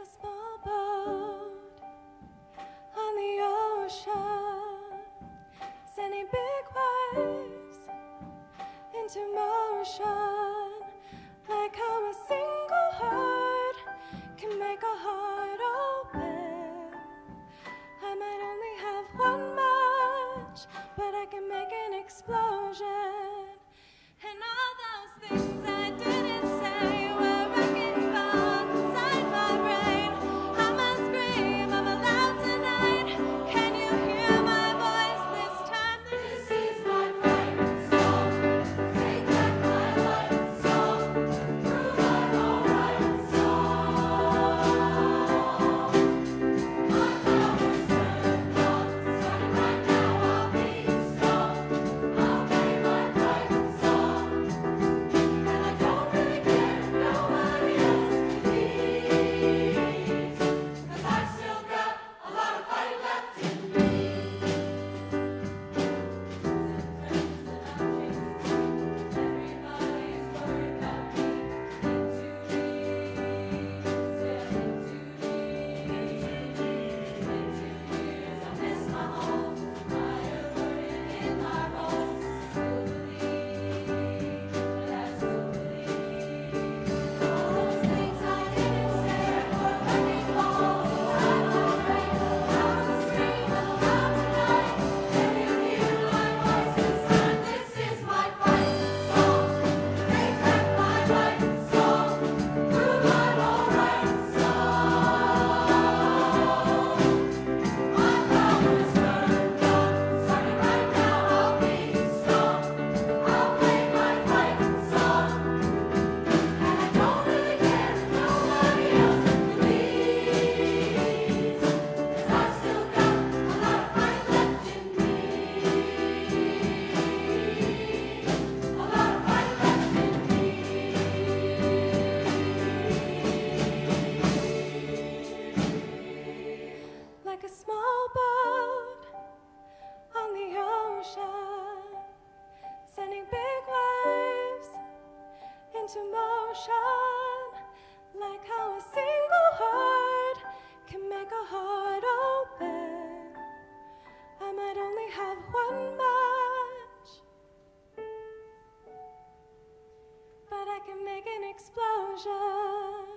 a small boat on the ocean, sending big waves into motion, like how a single heart can make a heart open. I might only have one match, but I can make an explosion. like a small boat on the ocean, sending big waves into motion, like how a single heart can make a heart open. I might only have one match, but I can make an explosion.